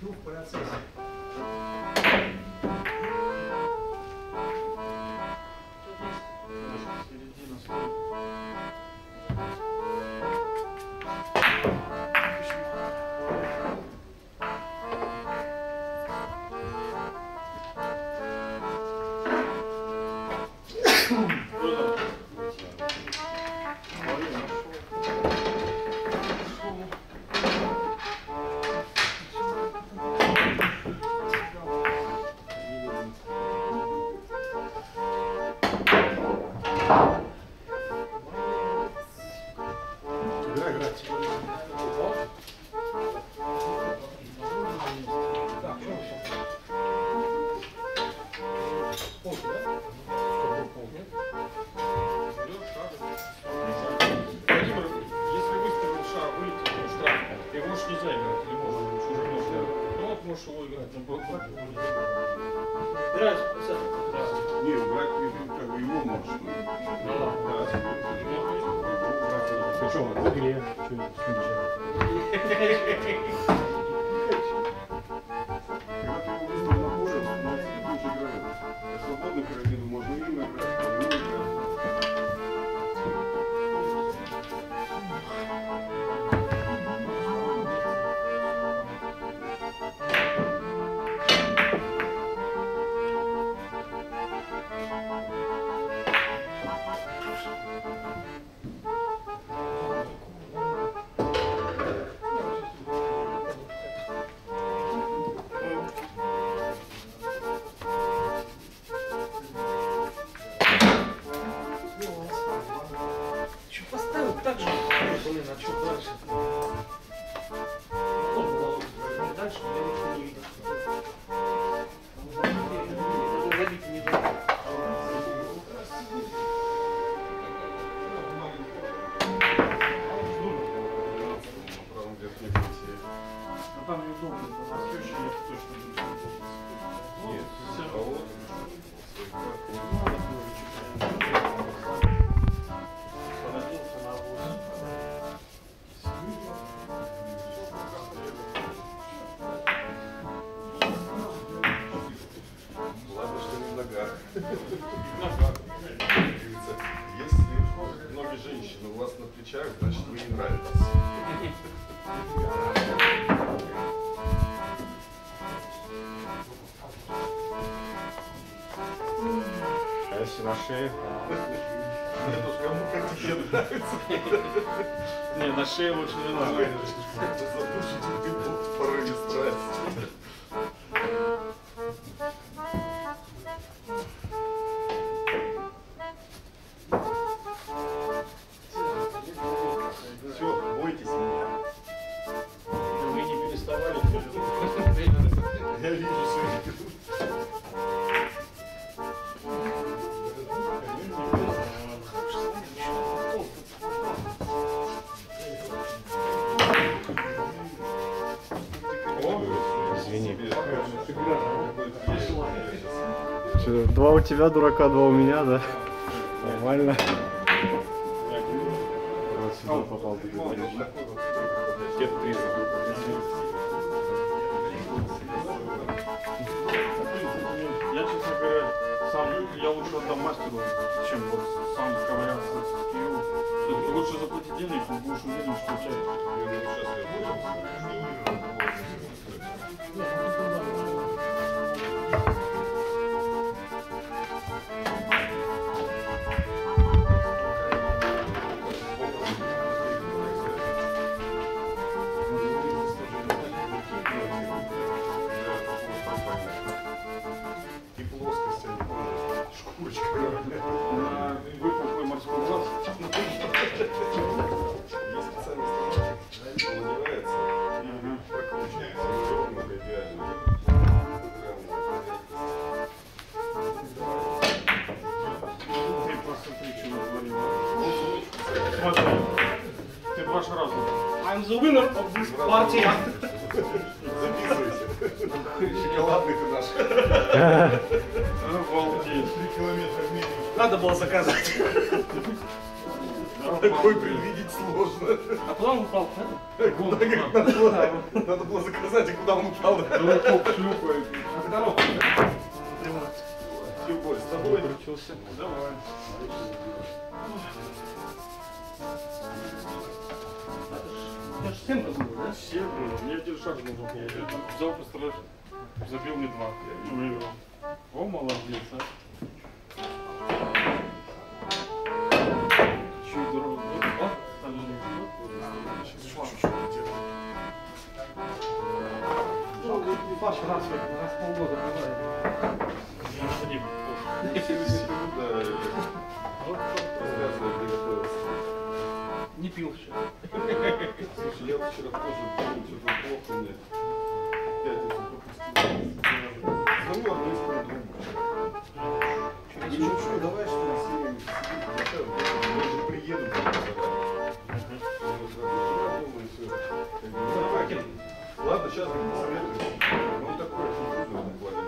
du på det. Yay! Блин, а что дальше? Ну, Дальше ничего не шее? Это уж кому как тебе нравится. Не, на шее лучше не надо. Задушите ты порыве страсти. Тебя дурака, два у меня, да? Нормально. Вот сюда попал ты говоришь. Я, честно говоря, сам, я лучше отдам мастеру, чем вот сам ковыряться с Киевом. Всё-таки Лучше заплатить денег, будешь уверен, что у тебя party. Записывайте. Шоколадный ты наш. Обалдеть. Три километра мире. Надо было заказать. Такой предвидеть сложно. А куда он упал? Надо было, надо было заказать, и куда он упал. Дураков шлюпает. А коробка, да? Прямо. Тюбой, с тобой. Выручился. Давай. Тим позвонив. Ще було. Я держав на руку. Я там взяв пістолет, забив мені два. І виграв. О, молодець, а. Чую дорогу. О, там же не Паша раз, раз полгода назад. Необходимо. Не пил еще. Слушай, я вчера тоже думал, что-то плохо мне. Пятницу пропустил. Звоню одну из подруг. Ну что, давай что ли съедем? Я же приеду. Ладно, сейчас мы посоветуем. Он такой очень вкусный, буквально.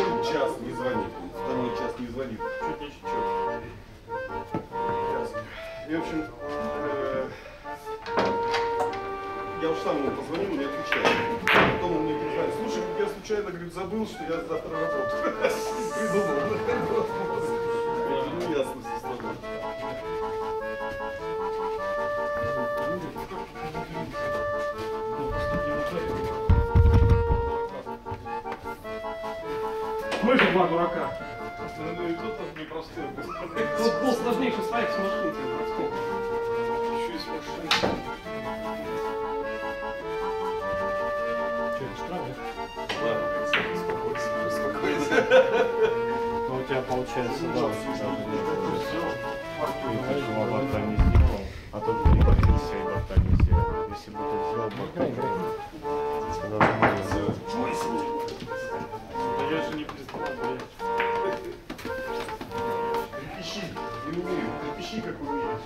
Очень час не звонит. Второй час не звонит. Чуть-чуть. И, в общем, э, я уж сам ему позвонил, он не отвечает. Потом он мне говорит, слушай, я случайно, говорит, забыл, что я завтра работаю. Придумал. Ну, ясно, все с тобой. Мы же два дурака. Ну, и тот тоже непростой был. Тут был сложнейший сайт с маршруткой. Ну, у тебя получается, да, у тебя всё. Ты почему аборта не сделал, а тут перекатился и аборта не сделал. Если бы ты сделал аборта, тогда нормально было. Да я же не переставал бояться. Трепещи, не умею, трепещи, как умеешь.